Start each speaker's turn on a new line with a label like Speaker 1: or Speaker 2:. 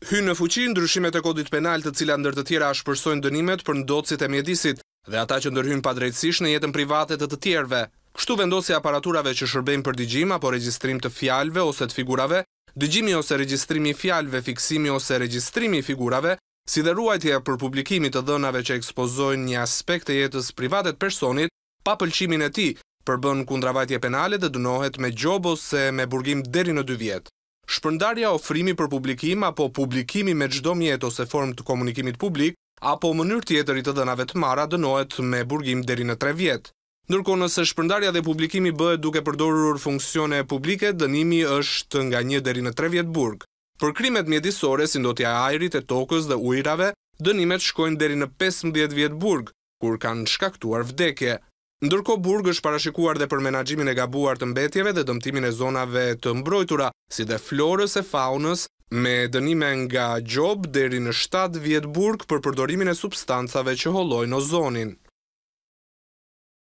Speaker 1: Hyjnë në fuqi ndryshimet e Kodit Penal të cilat ndër të tjera ashpërsojnë dënimet për ndotësit e mjedisit dhe ata që ndërhyjnë padrejtësisht në jetën private të të tjerëve. Kështu vendosja e aparaturave që shërbejnë për dëgjim apo regjistrim të fjalëve ose të figurave, dëgjimi ose regjistrimi i fjalëve, fiksimi ose regjistrimi i figurave, si dhe ruajtja për publikim e të dhënave që ekspozojnë një aspekt të jetës private të personit, pa pëlqimin e tij, përbën kundravajtje penale dhe dënohet me gjobë ose me burgim deri në dy vjet. Shpërndarja, ofrimi për publikim apo publikimi me çdo mjet ose formë të komunikimit publik apo mënyrë tjetër i të dhënave të marra dënohet me burgim deri në tre vjet. Ndërkohë nëse shpërndarja dhe publikimi bëhet duke përdorur funksione publike, dënimi është nga një deri në tre vjet burg. Për krimet mjedisore, si ndotja e ajrit, e tokës dhe ujërave, dënimet shkojnë deri në pesëmbëdhjetë vjet burg, kur kanë shkaktuar vdekje. Ndërkohë burg është parashikuar dhe për menaxhimin e gabuar të mbetjeve dhe dëmtimin e zonave të mbrojtura, si dhe florës e faunës, me dënime nga gjobë deri në shtatë vjet burg për përdorimin e substancave që hollojnë ozonin.